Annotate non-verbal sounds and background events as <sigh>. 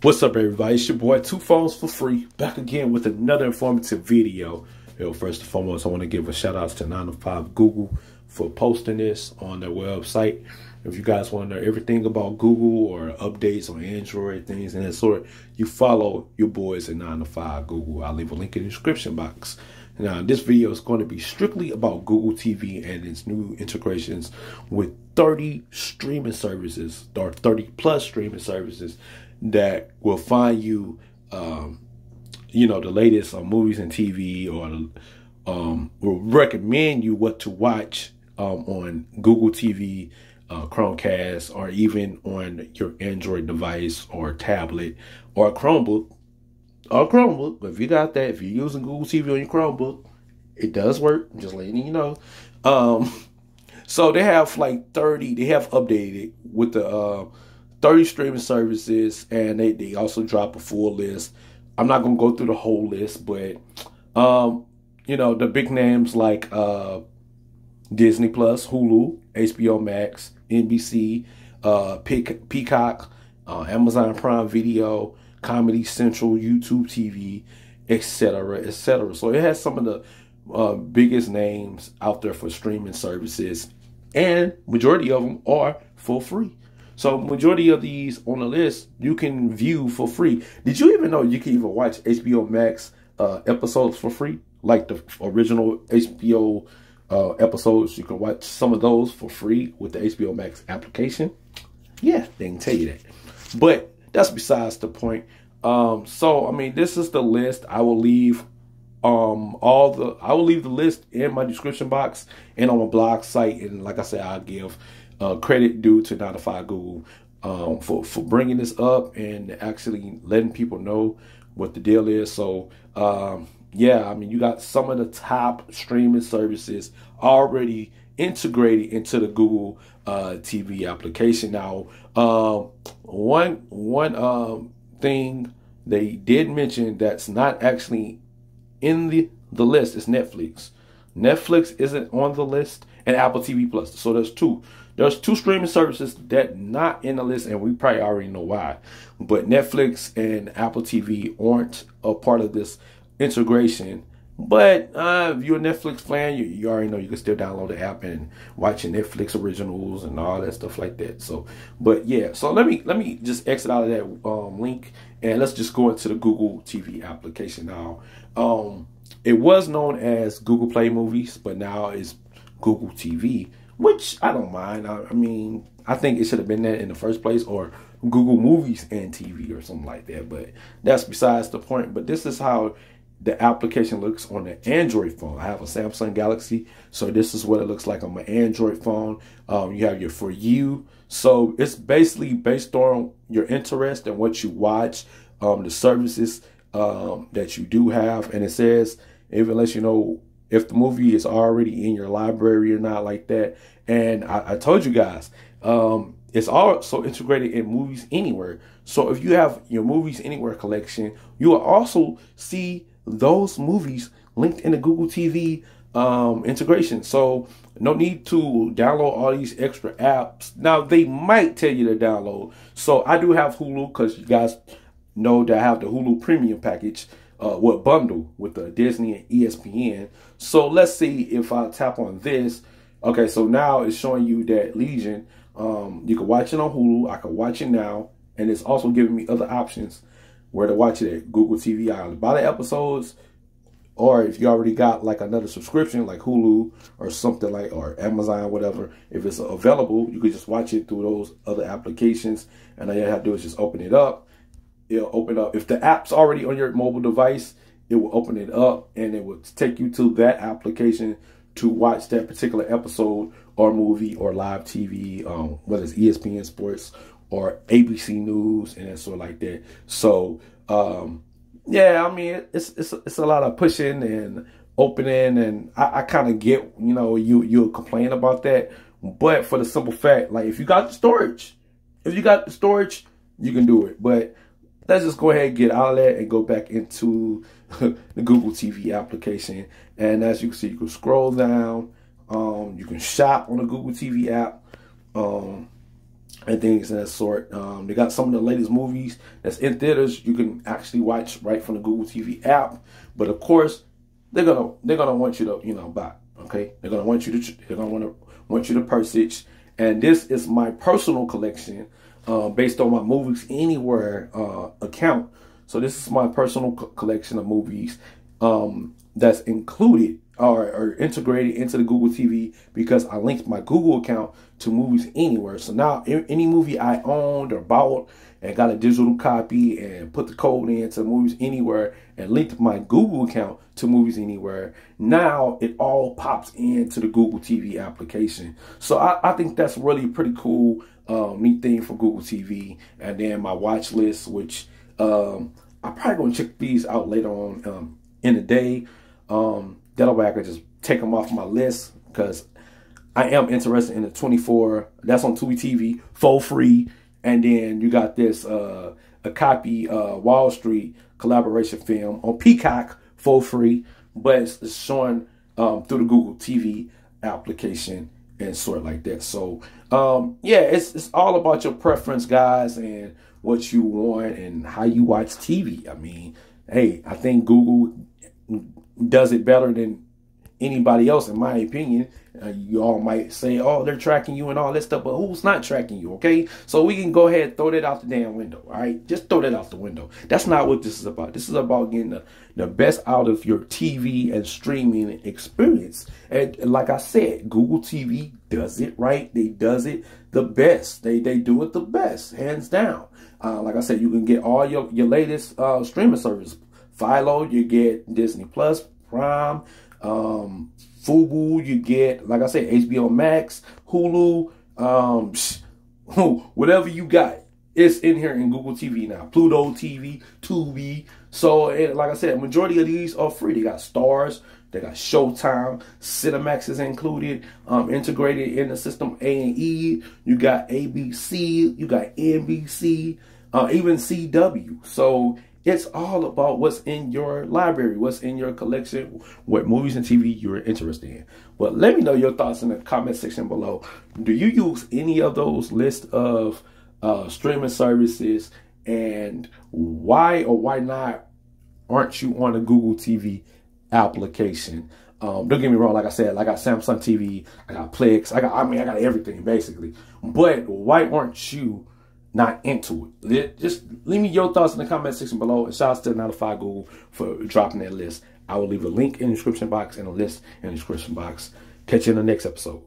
What's up, everybody? It's your boy, Two Phones for Free, back again with another informative video. Yo, first and foremost, I want to give a shout out to 9 to 5 Google for posting this on their website. If you guys want to know everything about Google or updates on Android, things and that sort, you follow your boys at 9 to 5 Google. I'll leave a link in the description box. Now, this video is going to be strictly about Google TV and its new integrations with 30 streaming services or 30 plus streaming services that will find you, um, you know, the latest on movies and TV or um, will recommend you what to watch um, on Google TV, uh, Chromecast, or even on your Android device or tablet or Chromebook. Or Chromebook, if you got that, if you're using Google TV on your Chromebook, it does work. Just letting you know. Um, <laughs> so they have like 30, they have updated with the uh, 30 streaming services, and they, they also drop a full list. I'm not gonna go through the whole list, but um, you know, the big names like uh, Disney Plus, Hulu, HBO Max, NBC, uh, Peacock, uh, Amazon Prime Video, Comedy Central, YouTube TV, etc., etc. So it has some of the uh, biggest names out there for streaming services, and majority of them are for free. So majority of these on the list you can view for free. Did you even know you can even watch HBO Max uh, episodes for free? Like the original HBO uh, episodes, you can watch some of those for free with the HBO Max application. Yeah, they can tell you that. But that's besides the point. Um, so I mean, this is the list. I will leave um all the I will leave the list in my description box and on my blog site. And like I said, I'll give uh, credit due to 9 to 5 Google um, for, for bringing this up and actually letting people know what the deal is. So, um, yeah, I mean, you got some of the top streaming services already integrated into the Google uh, TV application. Now, um, one one um, thing they did mention that's not actually in the the list is Netflix. Netflix isn't on the list, and Apple TV Plus. So there's two. There's two streaming services that not in the list, and we probably already know why. But Netflix and Apple TV aren't a part of this integration. But uh, if you're a Netflix fan, you, you already know you can still download the app and watch Netflix originals and all that stuff like that. So, but yeah, so let me let me just exit out of that um, link and let's just go into the Google TV application now. Um, it was known as Google Play Movies, but now it's Google TV which I don't mind. I, I mean, I think it should have been that in the first place, or Google Movies and TV or something like that. But that's besides the point. But this is how the application looks on the Android phone. I have a Samsung Galaxy, so this is what it looks like on my Android phone. Um, you have your For You. So it's basically based on your interest and what you watch, um, the services um, that you do have. And it says, even lets you know if the movie is already in your library or not like that. And I, I told you guys, um, it's also integrated in movies anywhere. So if you have your movies anywhere collection, you will also see those movies linked in the Google TV um, integration. So no need to download all these extra apps. Now they might tell you to download. So I do have Hulu because you guys know that I have the Hulu premium package uh, what bundle with the Disney and ESPN. So let's see if I tap on this. Okay, so now it's showing you that Legion. Um, you can watch it on Hulu. I can watch it now, and it's also giving me other options where to watch it at Google TV Island. Buy the episodes, or if you already got like another subscription like Hulu or something like or Amazon, whatever. If it's available, you could just watch it through those other applications, and all you have to do is just open it up it'll open up. If the app's already on your mobile device, it will open it up and it will take you to that application to watch that particular episode or movie or live TV, um, whether it's ESPN Sports or ABC News and sort of like that. So, um, yeah, I mean, it's it's it's a lot of pushing and opening, and I, I kind of get, you know, you you'll complain about that, but for the simple fact, like if you got the storage, if you got the storage, you can do it. But let's just go ahead and get out of that and go back into <laughs> the Google TV application. And as you can see, you can scroll down. Um, you can shop on the Google TV app. Um, and things of that sort. Um, they got some of the latest movies that's in theaters you can actually watch right from the Google TV app. But of course, they're gonna they're gonna want you to you know buy. Okay, they're gonna want you to they're gonna want to want you to purchase. And this is my personal collection uh, based on my Movies Anywhere uh, account. So this is my personal co collection of movies um, that's included or, or, integrated into the Google TV because I linked my Google account to Movies Anywhere. So now any movie I owned or bought and got a digital copy and put the code into Movies Anywhere and linked my Google account to Movies Anywhere, now it all pops into the Google TV application. So I, I think that's really pretty cool, um, neat thing for Google TV. And then my watch list, which um, I'm probably to check these out later on um, in the day. Um, way I could just take them off my list because I am interested in the 24. That's on Tubi TV for free. And then you got this uh, a copy uh, Wall Street collaboration film on Peacock for free, but it's, showing um, through the Google TV application and sort like that. So um, yeah, it's it's all about your preference, guys, and what you want and how you watch TV. I mean, hey, I think Google does it better than anybody else, in my opinion. Uh, you all might say, oh, they're tracking you and all that stuff, but who's not tracking you, okay? So we can go ahead and throw that out the damn window, all right? Just throw that out the window. That's not what this is about. This is about getting the, the best out of your TV and streaming experience. And, and like I said, Google TV does it right. They does it the best. They they do it the best, hands down. Uh, like I said, you can get all your, your latest uh, streaming service. Philo, you get Disney Plus, Prime, um, Fubo, you get, like I said, HBO Max, Hulu, um, <laughs> whatever you got. It's in here in Google TV now. Pluto TV, Tubi. So, like I said, majority of these are free. They got Starz. they got Showtime, Cinemax is included, um, integrated in the system A and E. You got ABC, you got NBC, uh, even CW. So it's all about what's in your library, what's in your collection, what movies and TV you're interested in. But let me know your thoughts in the comment section below. Do you use any of those list of uh, streaming services and why or why not aren't you on a Google TV application? Um, don't get me wrong, like I said, I got Samsung TV, I got Plex, I got I mean I got everything basically. But why aren't you not into it. Just leave me your thoughts in the comment section below. And shout out to 9 to 5 Google for dropping that list. I will leave a link in the description box and a list in the description box. Catch you in the next episode.